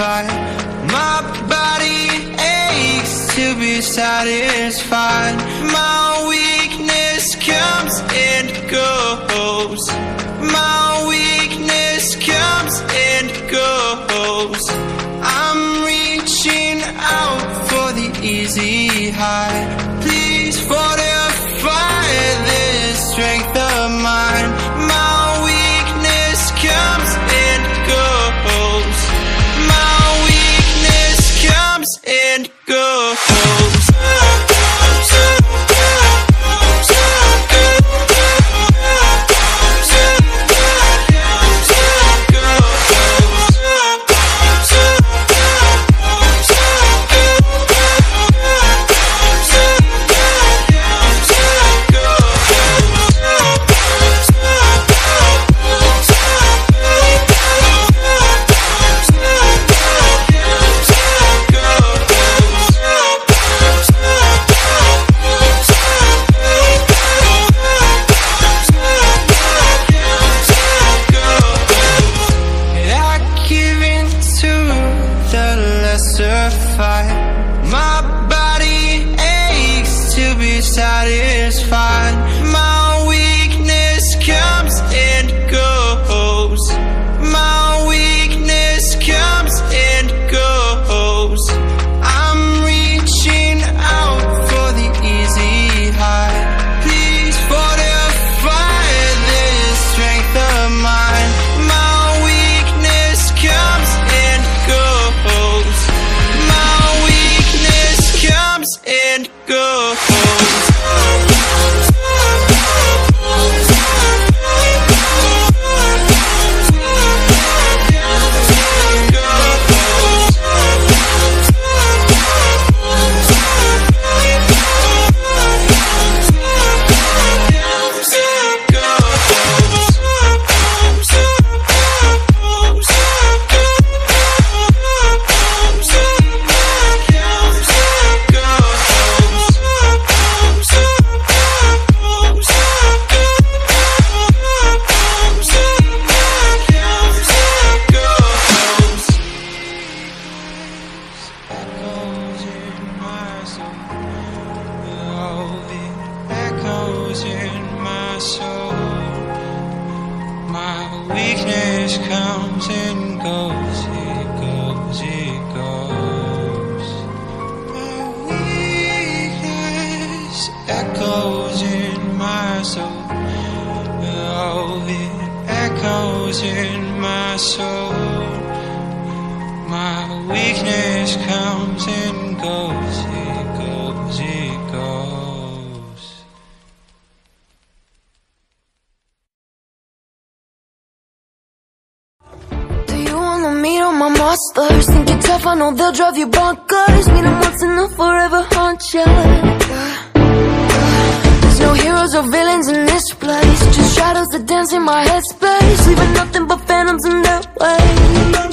classified. My body aches to be satisfied. My weakness comes and goes. My weakness comes and satisfied. My weakness comes and goes. It goes, it goes. My weakness echoes in my soul. Oh, it echoes in my soul. Monsters? Think you're tough, I know they'll drive you bonkers. Meet them once and they'll forever haunt you There's no heroes or villains in this place. Just shadows that dance in my headspace. Leaving nothing but phantoms in their way